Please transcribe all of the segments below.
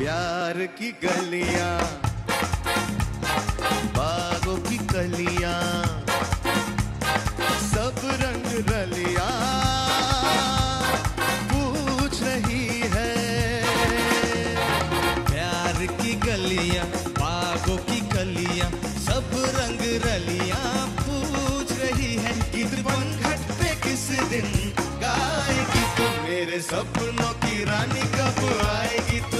प्यार की गलियाँ, बागों की कलियाँ, सब रंग रलिया। पूछ रही है, प्यार की गलियाँ, बागों की कलियाँ, सब रंग रलियाँ। पूछ रही है गीत घट पे किस दिन गाएगी तू? मेरे सपनों की रानी कब आएगी तू?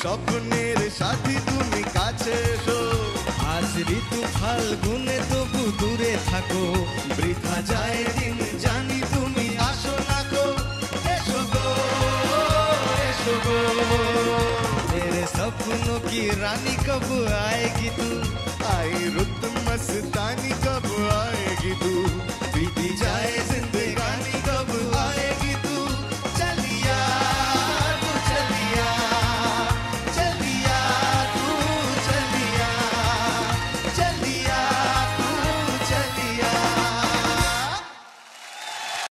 স্বপ্নের সাথী তুমি কাছে এসো। আজ ঋতু ফাল্গুনে তবু দূরে থাকো। বৃথা যায় দিন, জানি তুমি আসো না গো। এসো গো এসো গো। তেরে স্বপ্ন কি রানী কব আয়েগি তু আই রুত মস্তানি কব আয়েগি তু